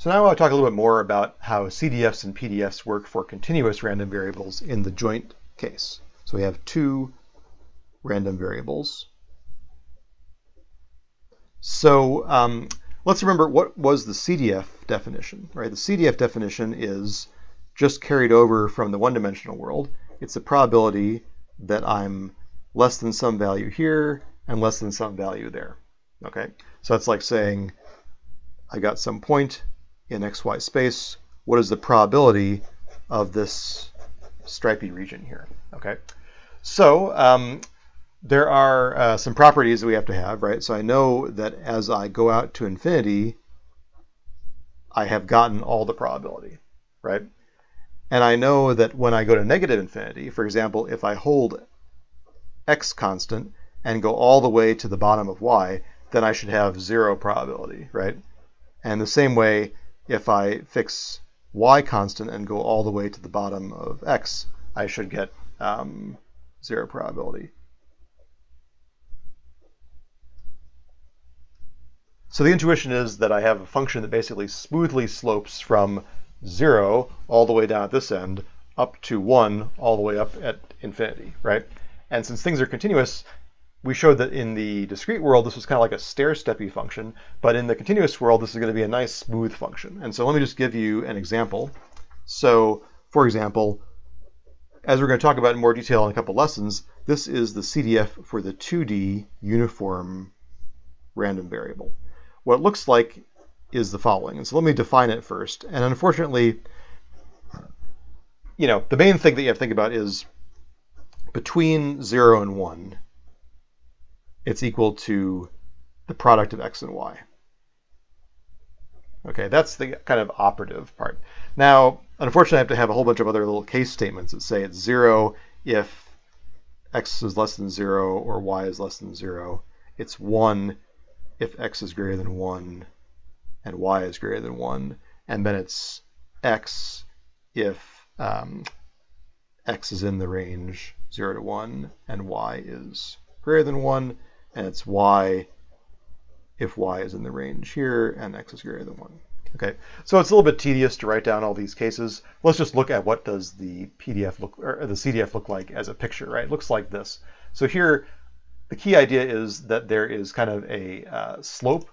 So now I'll talk a little bit more about how CDFs and PDFs work for continuous random variables in the joint case. So we have two random variables. So um, let's remember what was the CDF definition, right? The CDF definition is just carried over from the one-dimensional world. It's the probability that I'm less than some value here and less than some value there. Okay, so that's like saying I got some point in xy space. What is the probability of this stripy region here? Okay, so um, there are uh, some properties that we have to have, right? So I know that as I go out to infinity, I have gotten all the probability, right? And I know that when I go to negative infinity, for example, if I hold x constant and go all the way to the bottom of y, then I should have zero probability, right? And the same way, if I fix y constant and go all the way to the bottom of x, I should get um, zero probability. So the intuition is that I have a function that basically smoothly slopes from 0 all the way down at this end up to 1 all the way up at infinity, right? And since things are continuous, we showed that in the discrete world, this was kind of like a stair-steppy function, but in the continuous world, this is going to be a nice smooth function. And so let me just give you an example. So for example, as we're going to talk about in more detail in a couple lessons, this is the CDF for the 2D uniform random variable. What it looks like is the following. And so let me define it first. And unfortunately, you know, the main thing that you have to think about is between 0 and 1, it's equal to the product of x and y. Okay, that's the kind of operative part. Now, unfortunately, I have to have a whole bunch of other little case statements that say it's 0 if x is less than 0 or y is less than 0. It's 1 if x is greater than 1 and y is greater than 1. And then it's x if um, x is in the range 0 to 1 and y is greater than 1. And it's y if y is in the range here and x is greater than 1. Okay, so it's a little bit tedious to write down all these cases. Let's just look at what does the PDF look or the CDF look like as a picture, right? It looks like this. So here, the key idea is that there is kind of a uh, slope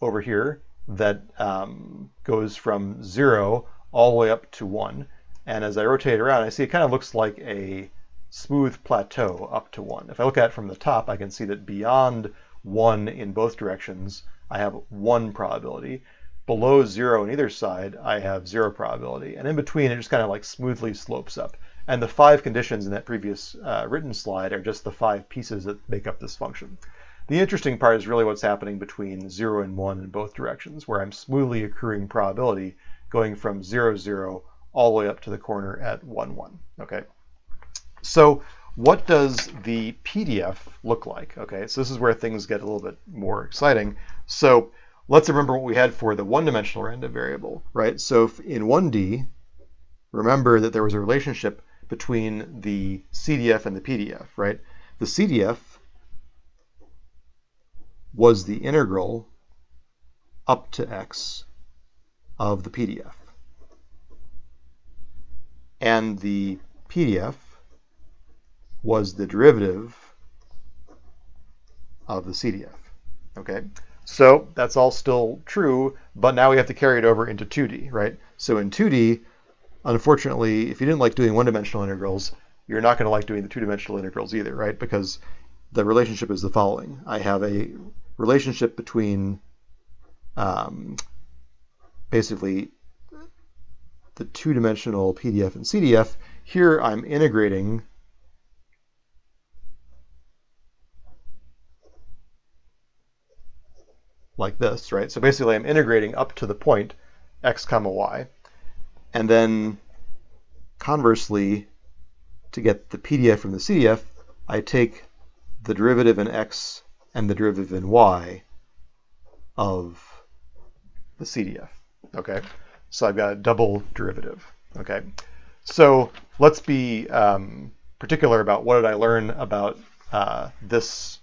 over here that um, goes from zero all the way up to one. And as I rotate around, I see it kind of looks like a smooth plateau up to one. If I look at it from the top, I can see that beyond one in both directions, I have one probability. Below zero on either side, I have zero probability. And in between, it just kind of like smoothly slopes up. And the five conditions in that previous uh, written slide are just the five pieces that make up this function. The interesting part is really what's happening between 0 and 1 in both directions, where I'm smoothly accruing probability going from 0, 0 all the way up to the corner at 1, 1. Okay. So what does the PDF look like? Okay, so this is where things get a little bit more exciting. So let's remember what we had for the one-dimensional random variable, right? So in 1D, remember that there was a relationship between the CDF and the PDF, right? The CDF was the integral up to x of the PDF. And the PDF was the derivative of the CDF. Okay, so that's all still true, but now we have to carry it over into 2D, right? So in 2D, unfortunately, if you didn't like doing one-dimensional integrals, you're not going to like doing the two-dimensional integrals either, right? Because the relationship is the following. I have a relationship between um, basically the two-dimensional PDF and CDF. Here I'm integrating like this, right? So basically I'm integrating up to the point x comma y. And then conversely, to get the PDF from the CDF, I take the derivative in x and the derivative in y of the CDF. Okay, so I've got a double derivative. Okay, so let's be um, particular about what did I learn about uh, this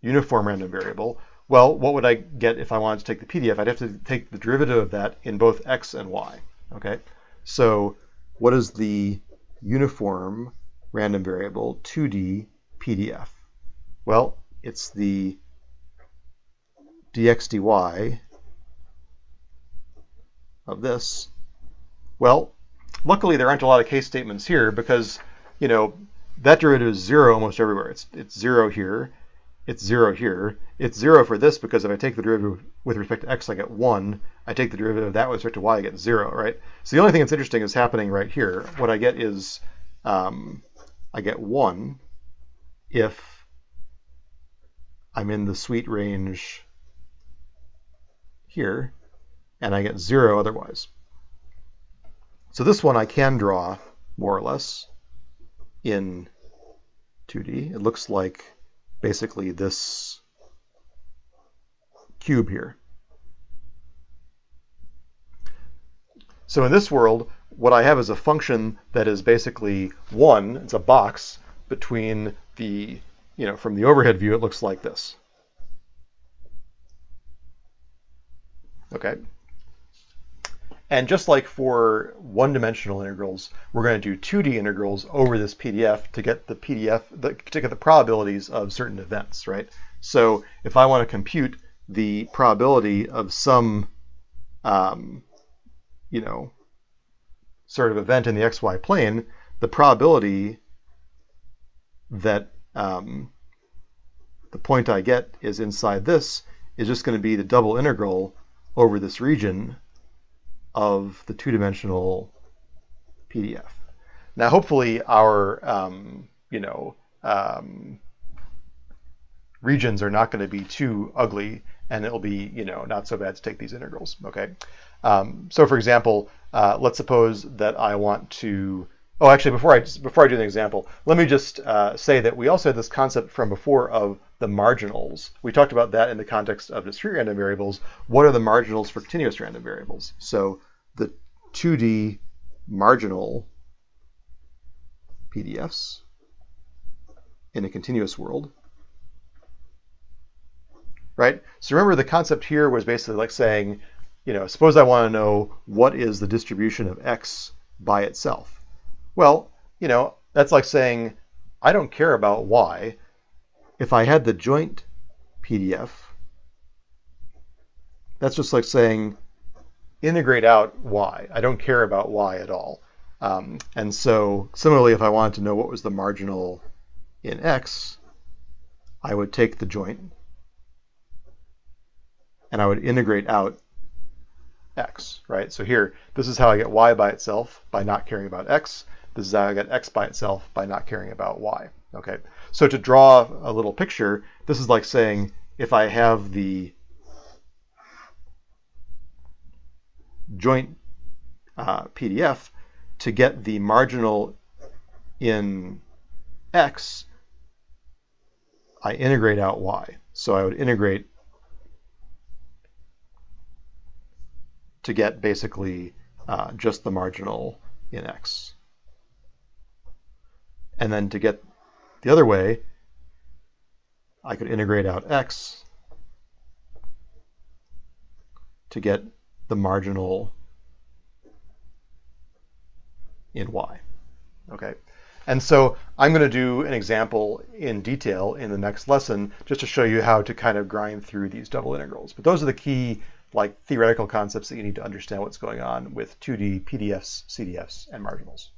uniform random variable. Well, what would I get if I wanted to take the PDF? I'd have to take the derivative of that in both x and y. Okay, so what is the uniform random variable 2D PDF? Well, it's the dx dy of this. Well, luckily there aren't a lot of case statements here because, you know, that derivative is zero almost everywhere. It's, it's zero here, it's zero here. It's zero for this because if I take the derivative with respect to x, I get one. I take the derivative of that with respect to y, I get zero, right? So the only thing that's interesting is happening right here. What I get is, um, I get one if I'm in the sweet range here, and I get zero otherwise. So this one I can draw more or less in 2D. It looks like basically this cube here. So in this world, what I have is a function that is basically one, it's a box between the, you know, from the overhead view, it looks like this. Okay. And just like for one-dimensional integrals, we're going to do 2D integrals over this PDF to get the PDF, the, to get the probabilities of certain events, right? So if I want to compute the probability of some, um, you know, sort of event in the xy plane, the probability that um, the point I get is inside this is just going to be the double integral over this region of the two-dimensional PDF. Now, hopefully, our um, you know um, regions are not going to be too ugly, and it'll be you know not so bad to take these integrals. Okay. Um, so, for example, uh, let's suppose that I want to Oh, actually, before I before I do the example, let me just uh, say that we also had this concept from before of the marginals. We talked about that in the context of discrete random variables. What are the marginals for continuous random variables? So the 2D marginal PDFs in a continuous world, right? So remember the concept here was basically like saying, you know, suppose I want to know what is the distribution of x by itself. Well, you know, that's like saying, I don't care about y. If I had the joint PDF, that's just like saying, integrate out y. I don't care about y at all. Um, and so similarly, if I wanted to know what was the marginal in x, I would take the joint and I would integrate out x, right? So here, this is how I get y by itself by not caring about x. This is how I get x by itself by not caring about y. Okay, so to draw a little picture, this is like saying if I have the joint uh, PDF to get the marginal in x, I integrate out y. So I would integrate to get basically uh, just the marginal in x. And then to get the other way, I could integrate out x to get the marginal in y. Okay, and so I'm going to do an example in detail in the next lesson just to show you how to kind of grind through these double integrals. But those are the key like theoretical concepts that you need to understand what's going on with 2D PDFs, CDFs, and marginals.